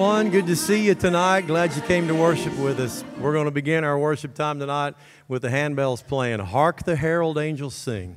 One, good to see you tonight. Glad you came to worship with us. We're going to begin our worship time tonight with the handbells playing. Hark the herald angels sing.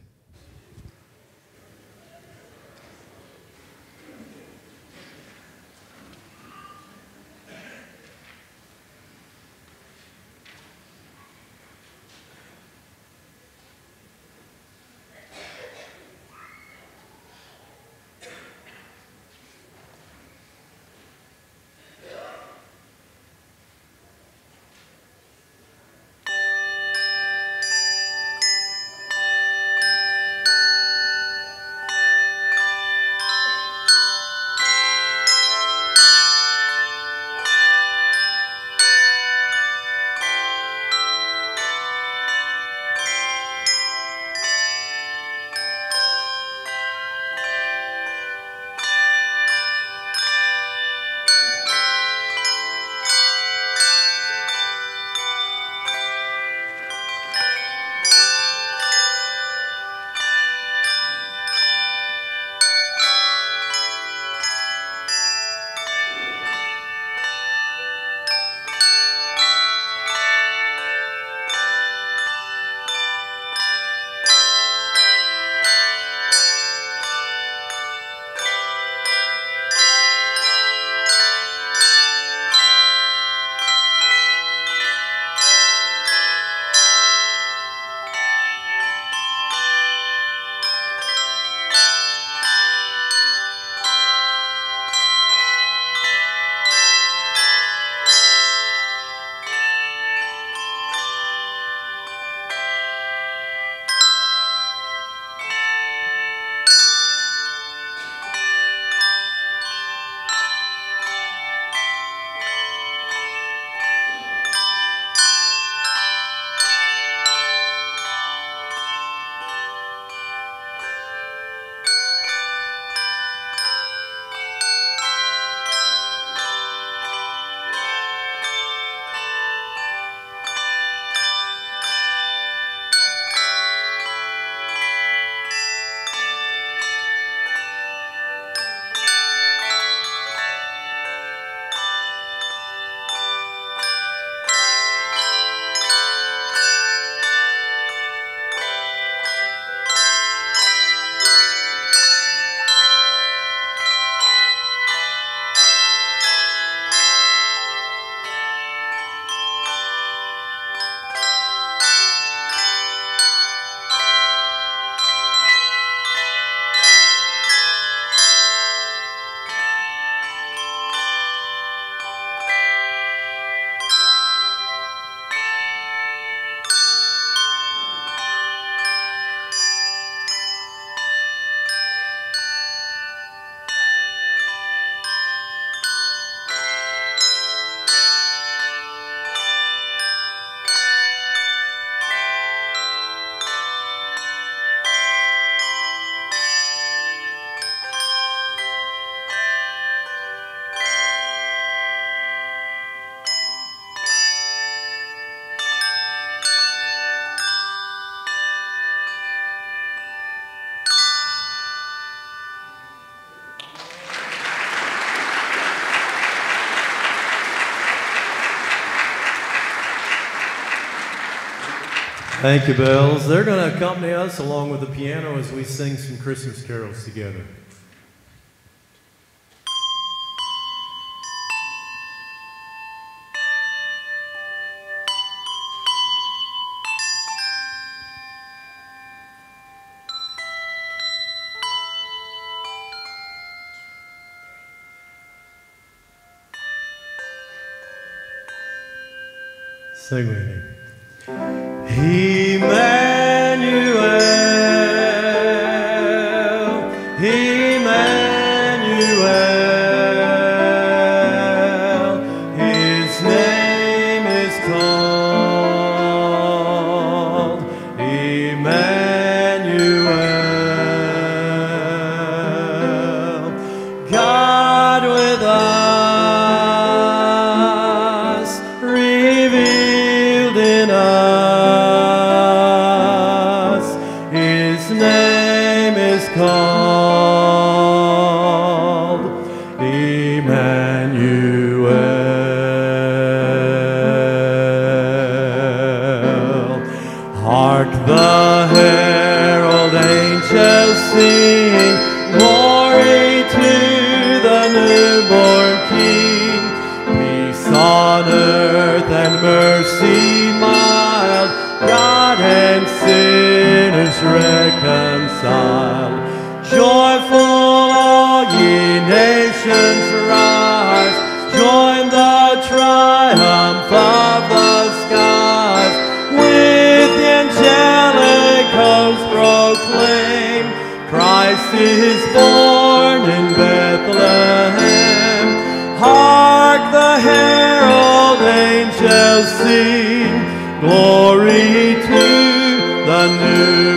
Thank you, Bells. They're going to accompany us along with the piano as we sing some Christmas carols together. Sing with me. Emmanuel, is born in Bethlehem. Hark the herald angels sing, glory to the newborn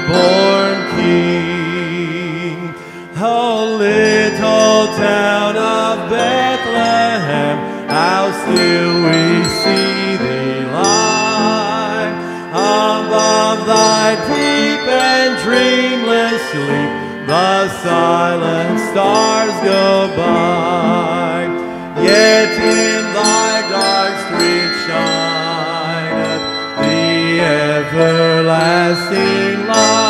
silent stars go by. Yet in thy dark street shineth the everlasting light.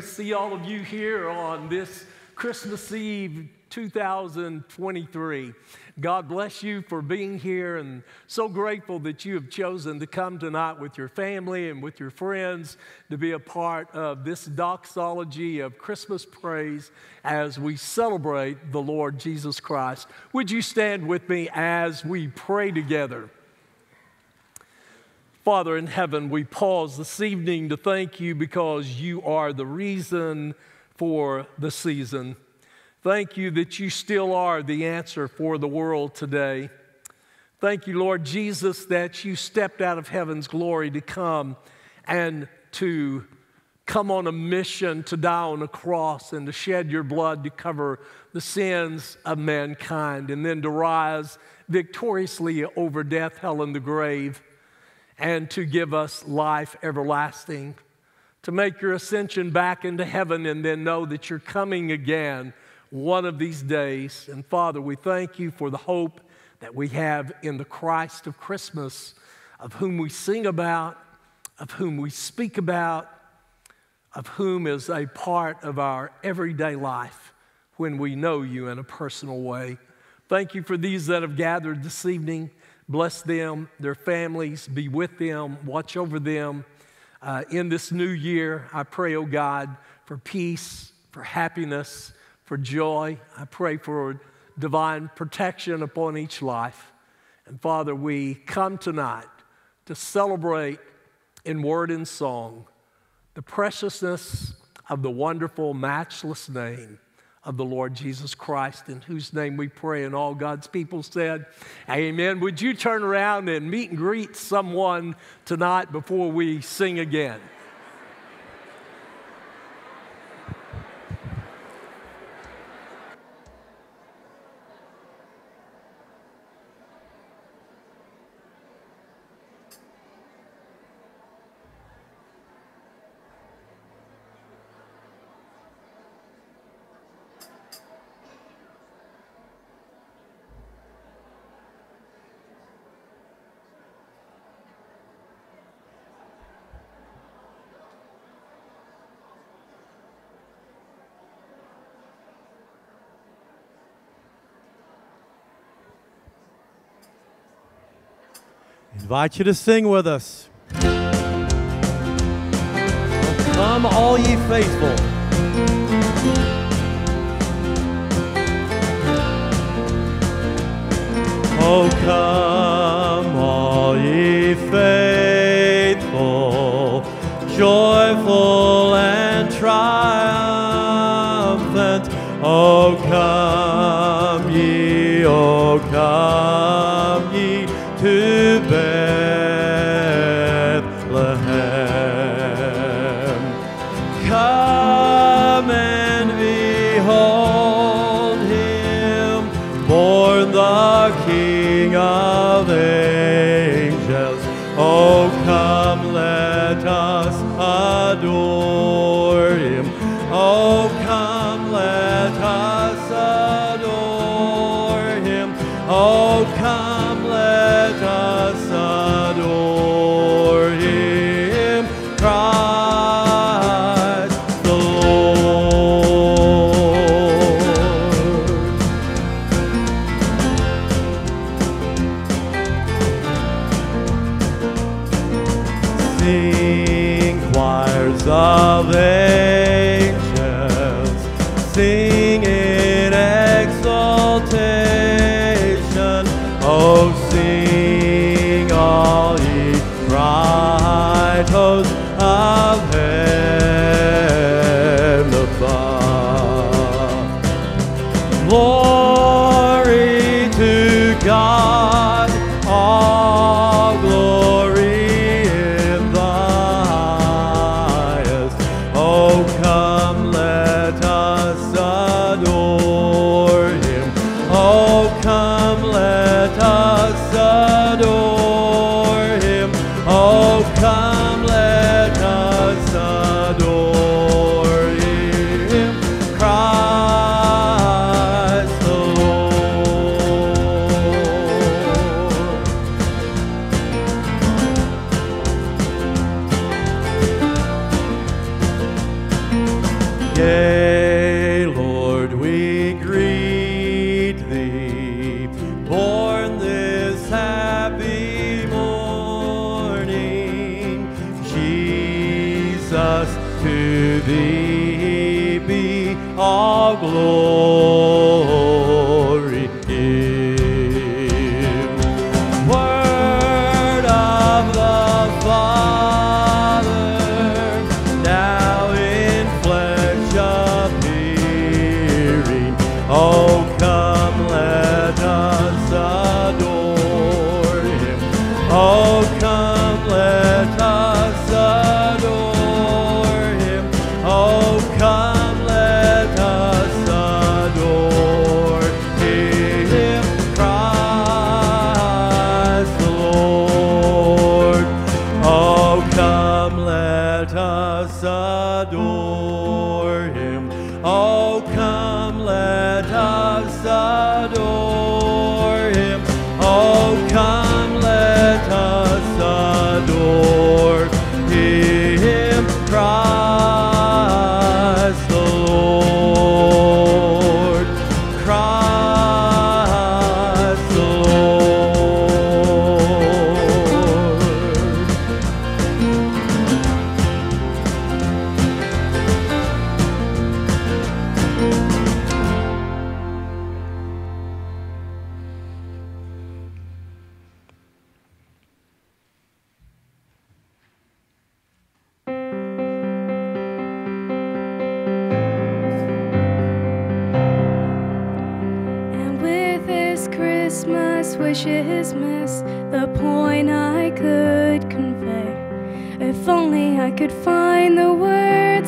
To see all of you here on this Christmas Eve 2023. God bless you for being here and so grateful that you have chosen to come tonight with your family and with your friends to be a part of this doxology of Christmas praise as we celebrate the Lord Jesus Christ. Would you stand with me as we pray together? Father in heaven, we pause this evening to thank you because you are the reason for the season. Thank you that you still are the answer for the world today. Thank you, Lord Jesus, that you stepped out of heaven's glory to come and to come on a mission to die on a cross and to shed your blood to cover the sins of mankind and then to rise victoriously over death, hell, and the grave and to give us life everlasting, to make your ascension back into heaven and then know that you're coming again one of these days. And Father, we thank you for the hope that we have in the Christ of Christmas, of whom we sing about, of whom we speak about, of whom is a part of our everyday life when we know you in a personal way. Thank you for these that have gathered this evening. Bless them, their families, be with them, watch over them. Uh, in this new year, I pray, oh God, for peace, for happiness, for joy. I pray for divine protection upon each life. And Father, we come tonight to celebrate in word and song the preciousness of the wonderful, matchless name of the Lord Jesus Christ, in whose name we pray. And all God's people said, Amen. Would you turn around and meet and greet someone tonight before we sing again? Invite you to sing with us. Come, all ye faithful.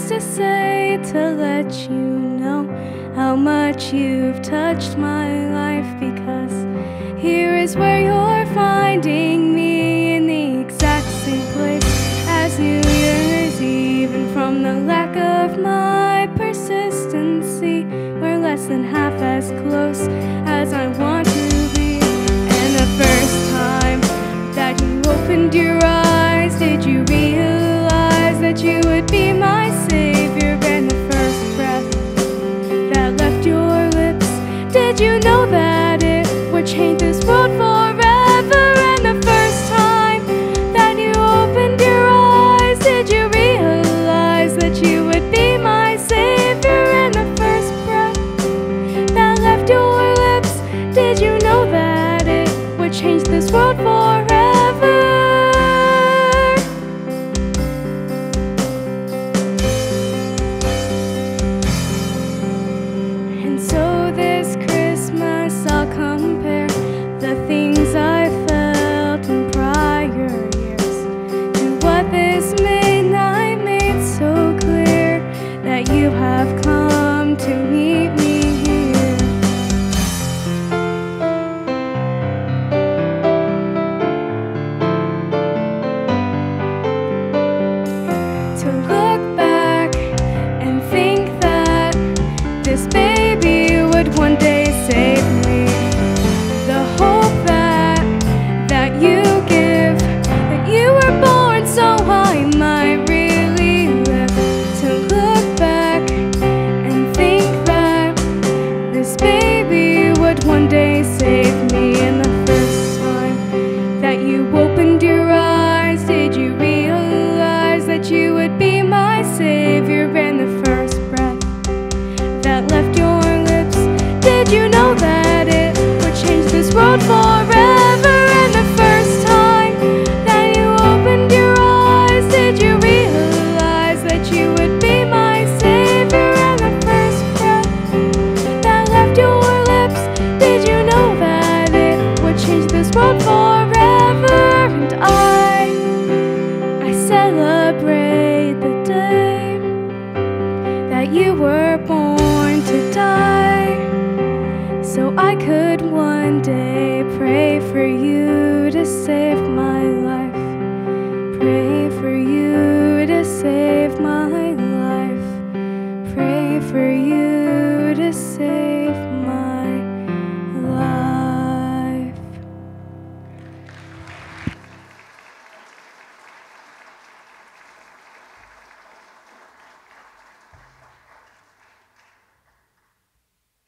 to say to let you know how much you've touched my life because here is where you're finding me in the exact same place as New Year's Eve. And from the lack of my persistency we're less than half as close as I want to be. And the first time that you opened your eyes did you realize that you would be mine you know that?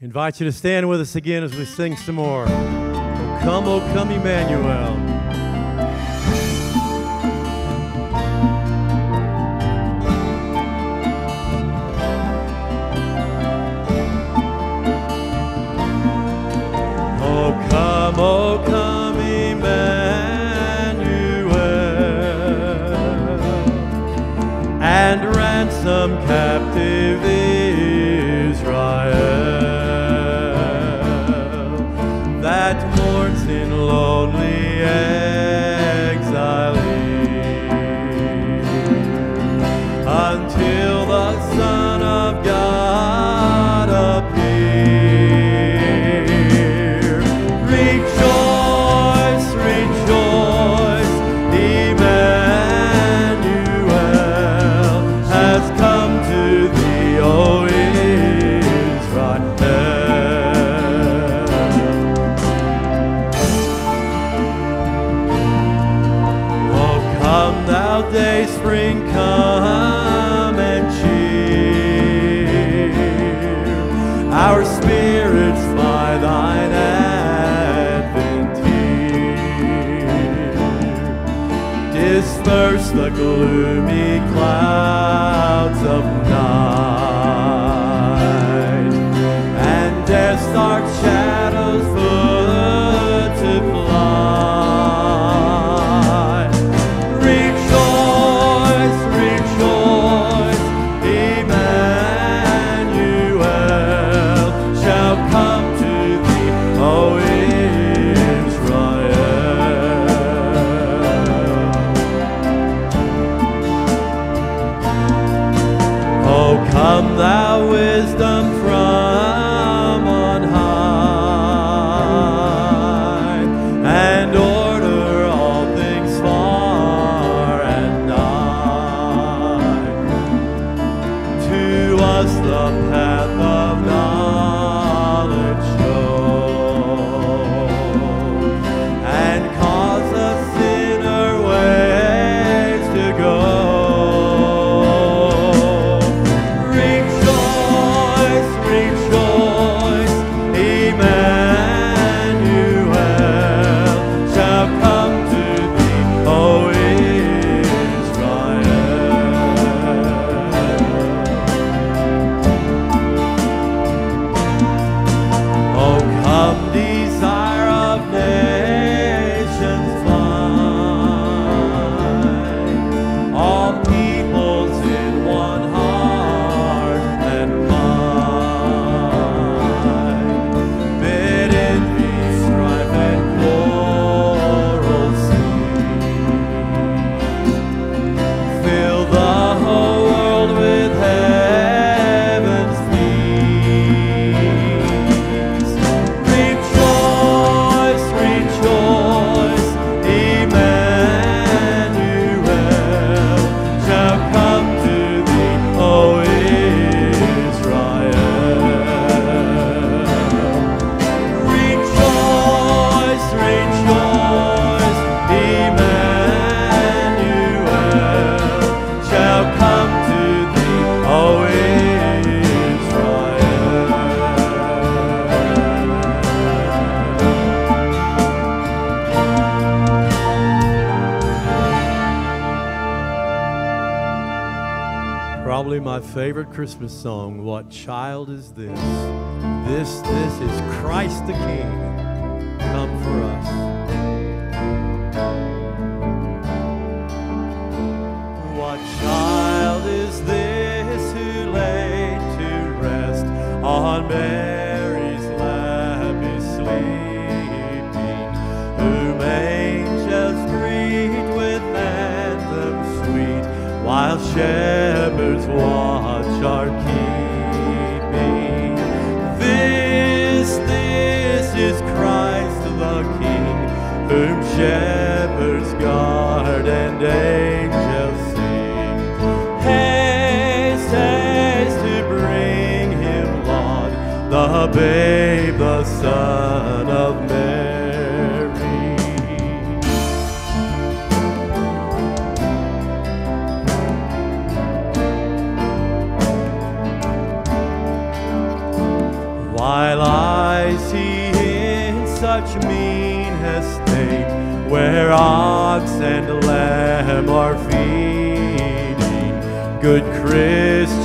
invite you to stand with us again as we sing some more. O come, O come, Emmanuel. our spirits by thine advent here. Disperse the gloomy clouds of night and death's arch favorite Christmas song, What Child Is This? This, this is Christ the King.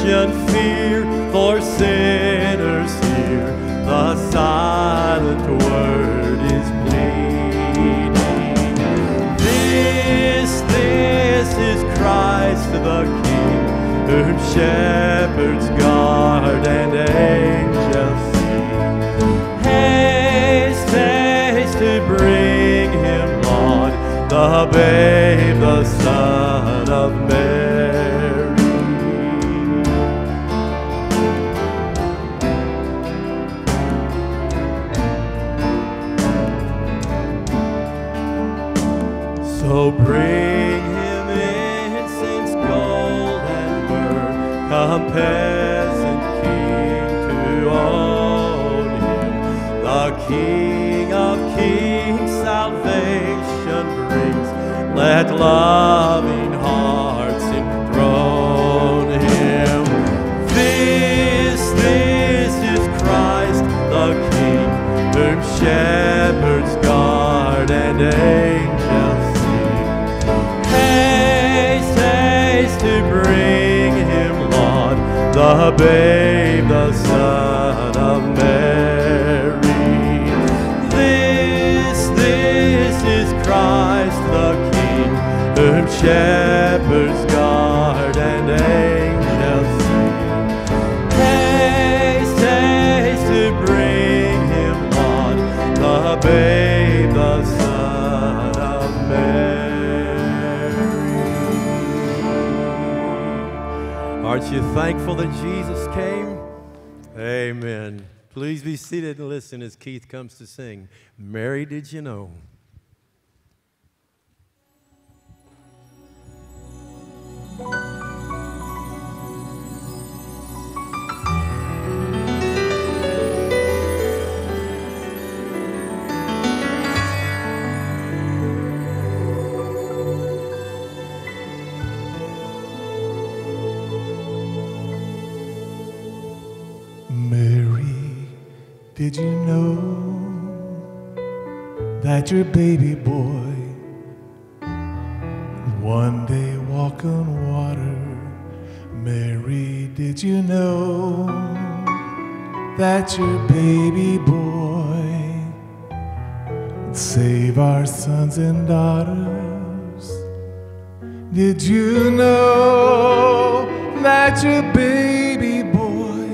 Christian fear for sinners here, the silent word is pleading. This, this is Christ the King, whom shepherds guard and Let loving hearts enthrone him. This, this is Christ the King, whom shepherds guard and angels sing. Haste, haste to bring him, Lord, the babe, shepherds guard and angels sing. Haste, haste to bring him, Lord, the babe, the Son of Mary. Aren't you thankful that Jesus came? Amen. Please be seated and listen as Keith comes to sing. Mary, did you know? Did you know that your baby boy one day walk on water? Mary, did you know that your baby boy would save our sons and daughters? Did you know that your baby boy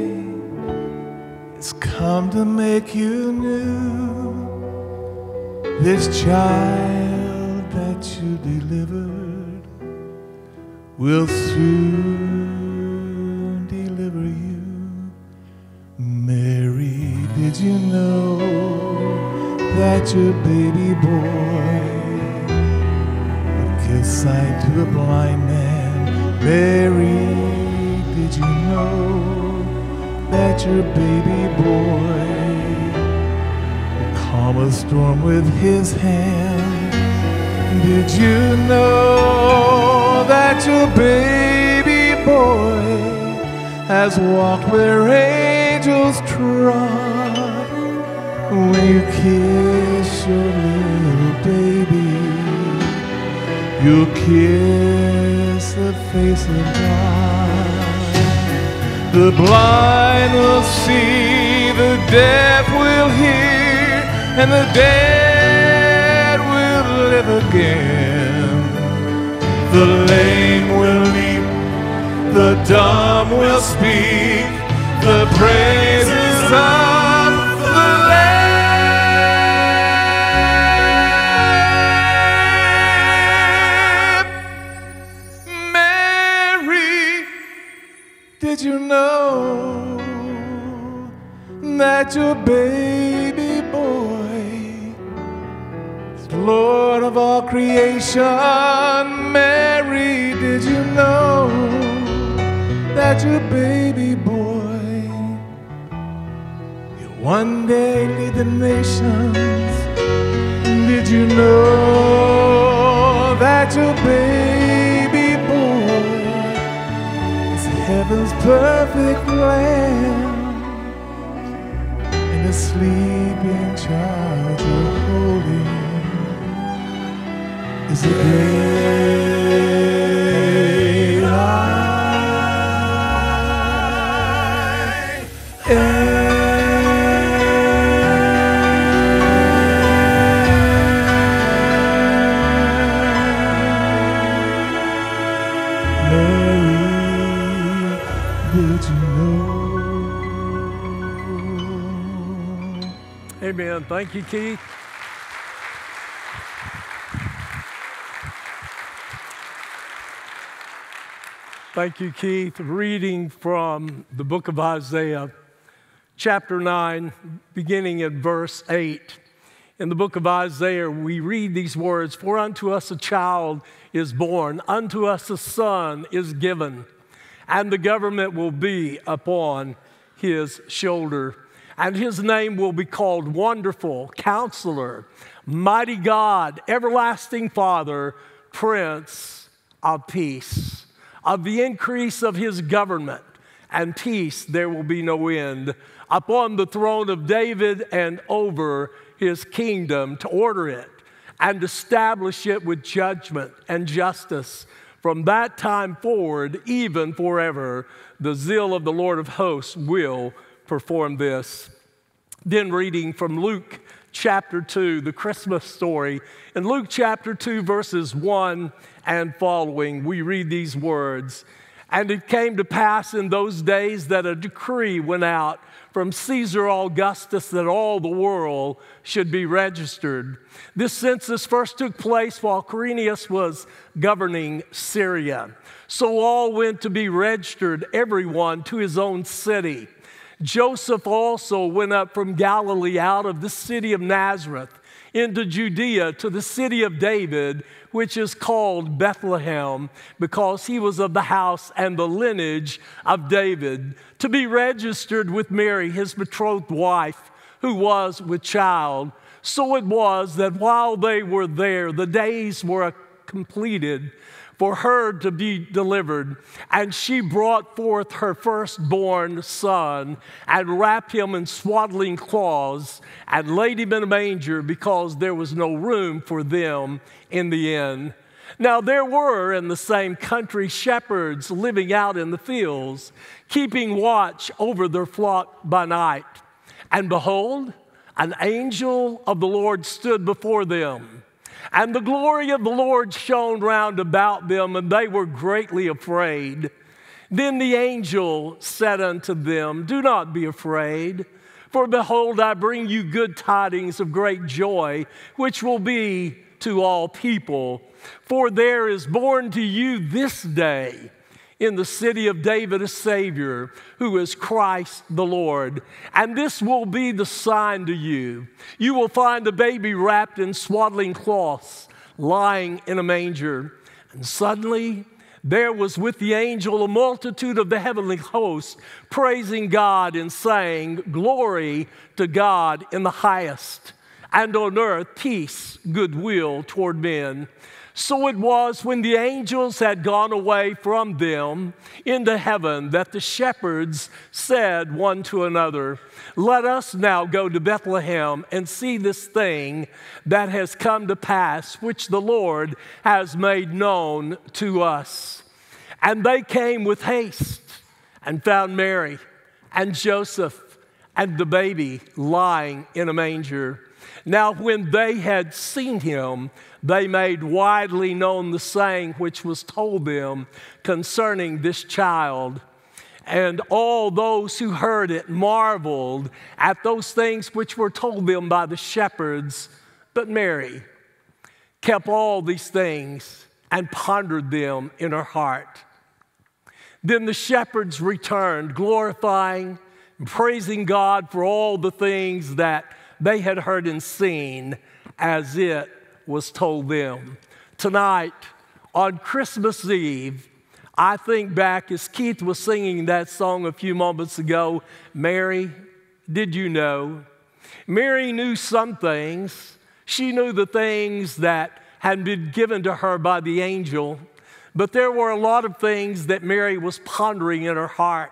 has come to make you new? This child that you delivered will soon deliver you. Mary, did you know that your baby boy would give sight to a blind man? Mary, did you know that your baby boy will calm a storm with his hand? Did you know that your baby boy has walked where angels trod? When you kiss your little baby, you'll kiss the face of God. The blind will see, the deaf will hear, and the dead will live again. The lame will leap, the dumb will speak, the praises of the Lamb. Mary, did you know that your baby boy is Lord of all creation? Know that your baby boy will one day lead the nations? Did you know that your baby boy is heaven's perfect lamb? And the sleeping child you're holding is a great Amen. Thank you, Keith. Thank you, Keith. Reading from the book of Isaiah, chapter 9, beginning at verse 8. In the book of Isaiah, we read these words For unto us a child is born, unto us a son is given, and the government will be upon his shoulder. And his name will be called Wonderful, Counselor, Mighty God, Everlasting Father, Prince of Peace. Of the increase of his government and peace there will be no end upon the throne of David and over his kingdom to order it and establish it with judgment and justice from that time forward, even forever. The zeal of the Lord of hosts will perform this. Then, reading from Luke chapter 2, the Christmas story. In Luke chapter 2, verses 1 and following, we read these words And it came to pass in those days that a decree went out from Caesar Augustus that all the world should be registered. This census first took place while Quirinius was governing Syria. So all went to be registered, everyone to his own city. Joseph also went up from Galilee out of the city of Nazareth into Judea to the city of David, which is called Bethlehem, because he was of the house and the lineage of David, to be registered with Mary, his betrothed wife, who was with child. So it was that while they were there, the days were completed for her to be delivered. And she brought forth her firstborn son and wrapped him in swaddling cloths and laid him in a manger because there was no room for them in the inn. Now, there were in the same country shepherds living out in the fields, keeping watch over their flock by night. And behold, an angel of the Lord stood before them and the glory of the Lord shone round about them, and they were greatly afraid. Then the angel said unto them, Do not be afraid, for behold, I bring you good tidings of great joy, which will be to all people. For there is born to you this day in the city of David a Savior who is Christ the Lord. And this will be the sign to you. You will find a baby wrapped in swaddling cloths, lying in a manger. And suddenly, there was with the angel a multitude of the heavenly host praising God and saying, Glory to God in the highest, and on earth peace, goodwill toward men. So it was when the angels had gone away from them into heaven that the shepherds said one to another, Let us now go to Bethlehem and see this thing that has come to pass, which the Lord has made known to us. And they came with haste and found Mary and Joseph and the baby lying in a manger. Now, when they had seen him, they made widely known the saying which was told them concerning this child. And all those who heard it marveled at those things which were told them by the shepherds. But Mary kept all these things and pondered them in her heart. Then the shepherds returned, glorifying and praising God for all the things that they had heard and seen as it was told them. Tonight, on Christmas Eve, I think back as Keith was singing that song a few moments ago Mary, did you know? Mary knew some things. She knew the things that had been given to her by the angel, but there were a lot of things that Mary was pondering in her heart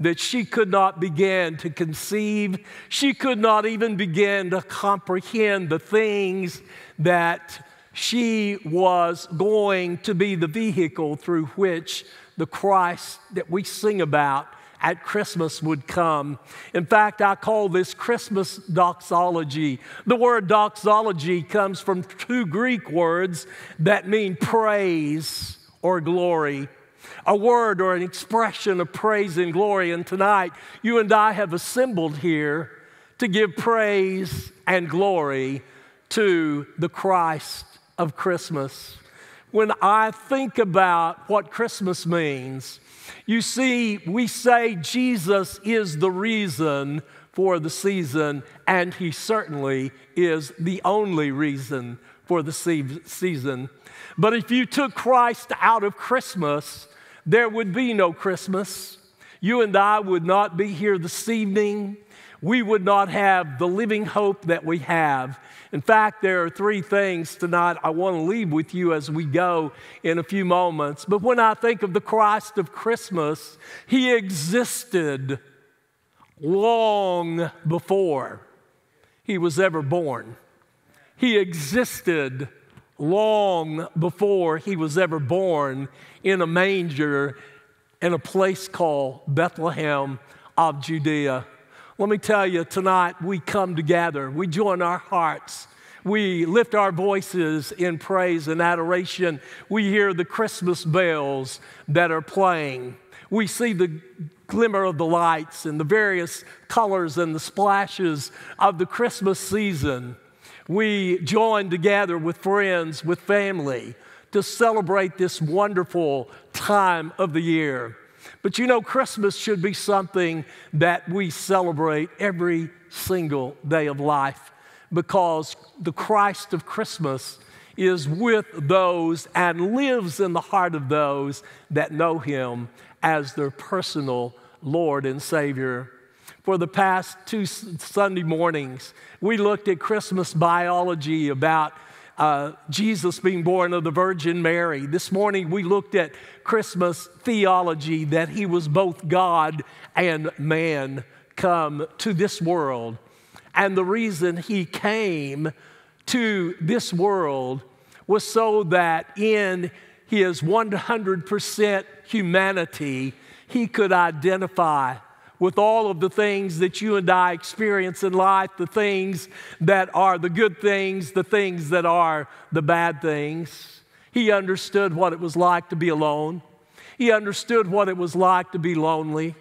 that she could not begin to conceive. She could not even begin to comprehend the things that she was going to be the vehicle through which the Christ that we sing about at Christmas would come. In fact, I call this Christmas doxology. The word doxology comes from two Greek words that mean praise or glory a word or an expression of praise and glory. And tonight, you and I have assembled here to give praise and glory to the Christ of Christmas. When I think about what Christmas means, you see, we say Jesus is the reason for the season, and He certainly is the only reason for the season. But if you took Christ out of Christmas, there would be no Christmas. You and I would not be here this evening. We would not have the living hope that we have. In fact, there are three things tonight I want to leave with you as we go in a few moments. But when I think of the Christ of Christmas, He existed long before He was ever born. He existed long before he was ever born in a manger in a place called Bethlehem of Judea. Let me tell you, tonight we come together, we join our hearts. We lift our voices in praise and adoration. We hear the Christmas bells that are playing. We see the glimmer of the lights and the various colors and the splashes of the Christmas season we join together with friends, with family to celebrate this wonderful time of the year. But you know, Christmas should be something that we celebrate every single day of life because the Christ of Christmas is with those and lives in the heart of those that know Him as their personal Lord and Savior for the past two Sunday mornings, we looked at Christmas biology about uh, Jesus being born of the Virgin Mary. This morning, we looked at Christmas theology that he was both God and man come to this world. And the reason he came to this world was so that in his 100% humanity, he could identify with all of the things that you and I experience in life, the things that are the good things, the things that are the bad things. He understood what it was like to be alone. He understood what it was like to be lonely.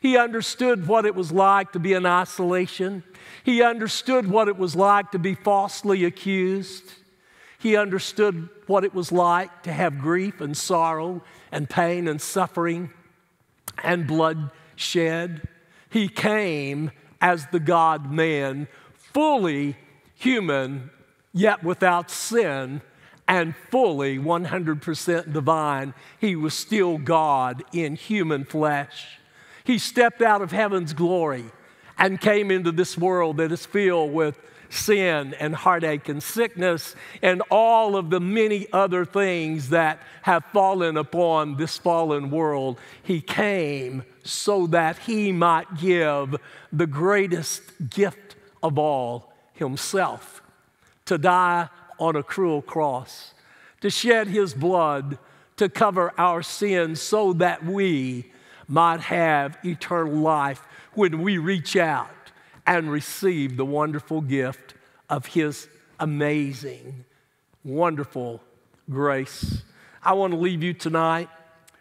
He understood what it was like to be in isolation. He understood what it was like to be falsely accused. He understood what it was like to have grief and sorrow and pain and suffering and blood shed. He came as the God man, fully human, yet without sin, and fully 100% divine. He was still God in human flesh. He stepped out of heaven's glory and came into this world that is filled with sin and heartache and sickness and all of the many other things that have fallen upon this fallen world. He came so that he might give the greatest gift of all, himself, to die on a cruel cross, to shed his blood to cover our sins so that we might have eternal life when we reach out and receive the wonderful gift of His amazing, wonderful grace. I want to leave you tonight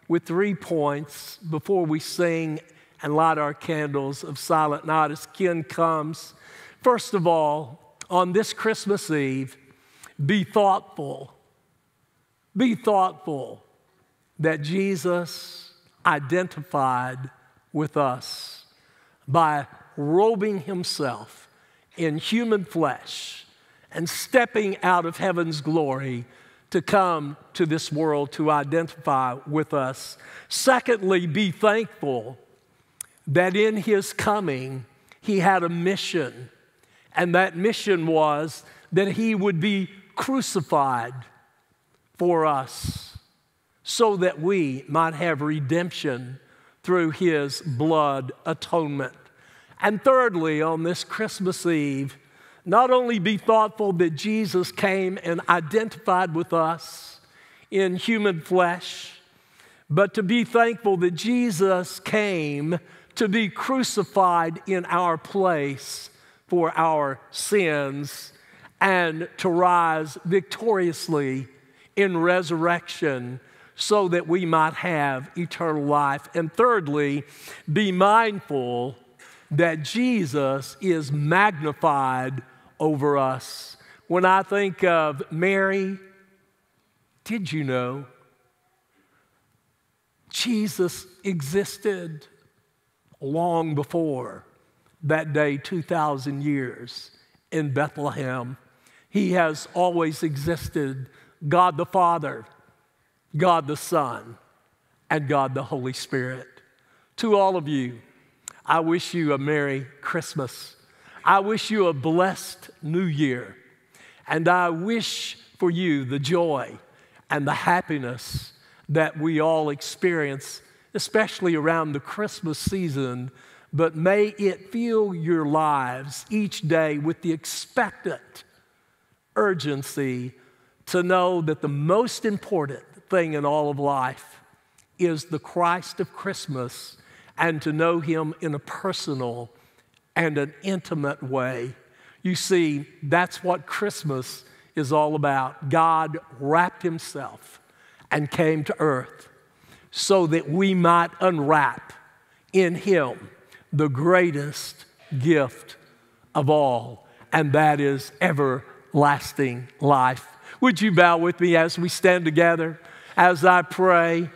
with three points before we sing and light our candles of silent night as Ken comes. First of all, on this Christmas Eve, be thoughtful. Be thoughtful that Jesus identified with us by robing himself in human flesh and stepping out of heaven's glory to come to this world to identify with us. Secondly, be thankful that in his coming, he had a mission, and that mission was that he would be crucified for us so that we might have redemption through his blood atonement. And thirdly, on this Christmas Eve, not only be thoughtful that Jesus came and identified with us in human flesh, but to be thankful that Jesus came to be crucified in our place for our sins and to rise victoriously in resurrection so that we might have eternal life. And thirdly, be mindful that Jesus is magnified over us. When I think of Mary, did you know Jesus existed long before that day, 2,000 years in Bethlehem? He has always existed. God the Father, God the Son, and God the Holy Spirit. To all of you, I wish you a Merry Christmas. I wish you a blessed New Year. And I wish for you the joy and the happiness that we all experience, especially around the Christmas season. But may it fill your lives each day with the expectant urgency to know that the most important thing in all of life is the Christ of Christmas and to know Him in a personal and an intimate way. You see, that's what Christmas is all about. God wrapped Himself and came to earth so that we might unwrap in Him the greatest gift of all, and that is everlasting life. Would you bow with me as we stand together? As I pray,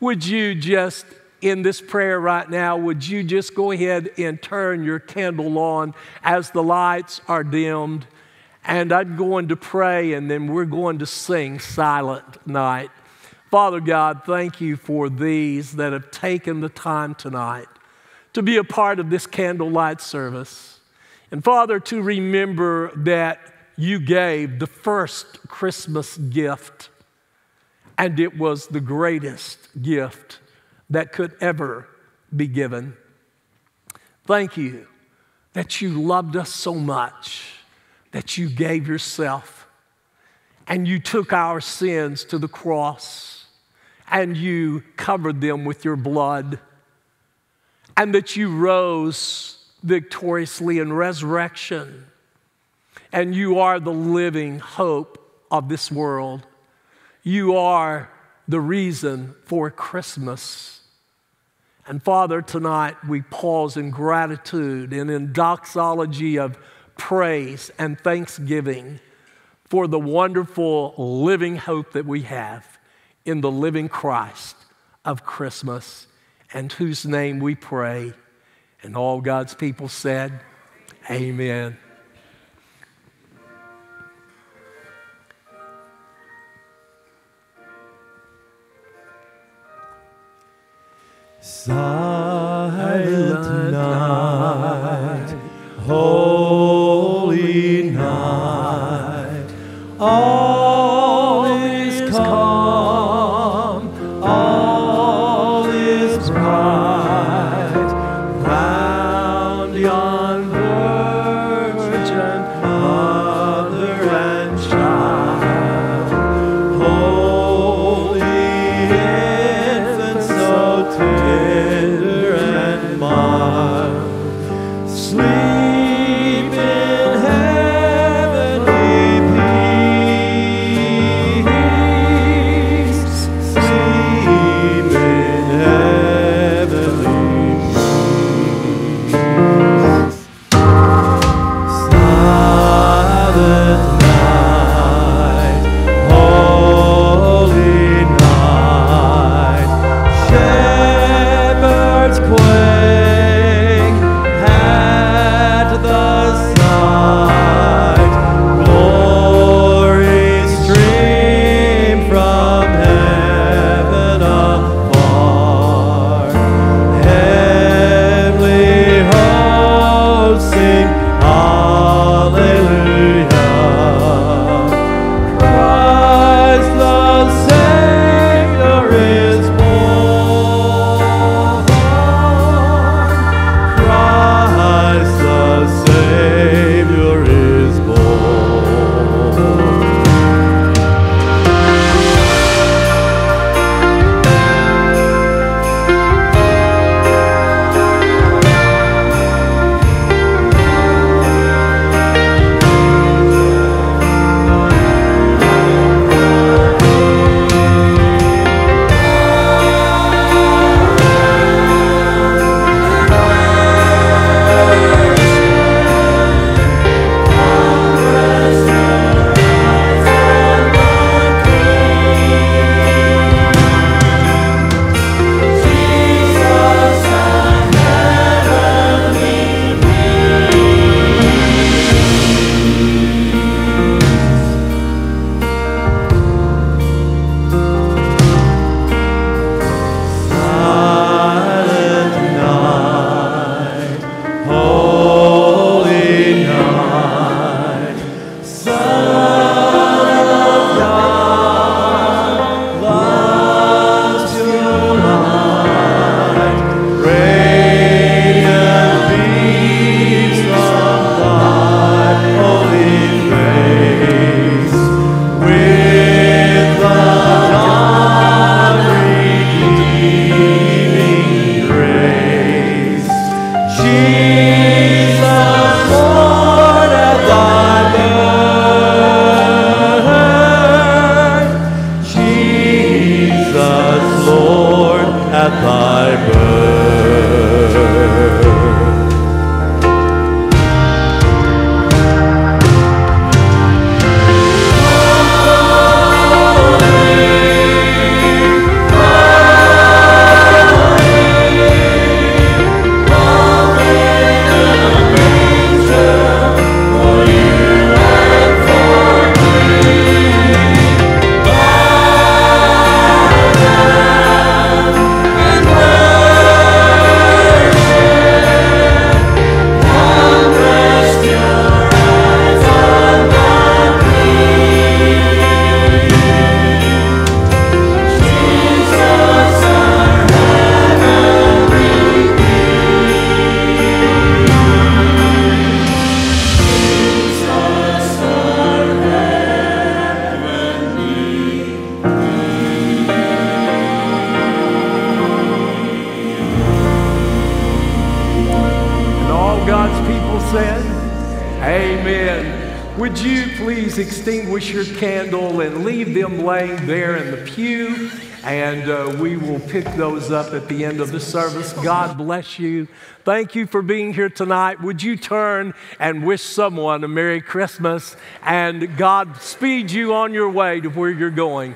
would you just in this prayer right now, would you just go ahead and turn your candle on as the lights are dimmed? And I'm going to pray, and then we're going to sing Silent Night. Father God, thank you for these that have taken the time tonight to be a part of this candlelight service. And Father, to remember that you gave the first Christmas gift, and it was the greatest gift that could ever be given. Thank you that you loved us so much that you gave yourself and you took our sins to the cross and you covered them with your blood and that you rose victoriously in resurrection and you are the living hope of this world. You are the reason for Christmas. And Father, tonight we pause in gratitude and in doxology of praise and thanksgiving for the wonderful living hope that we have in the living Christ of Christmas, and whose name we pray. And all God's people said, Amen. Silent night, holy night, all up at the end of the service. God bless you. Thank you for being here tonight. Would you turn and wish someone a Merry Christmas and God speed you on your way to where you're going?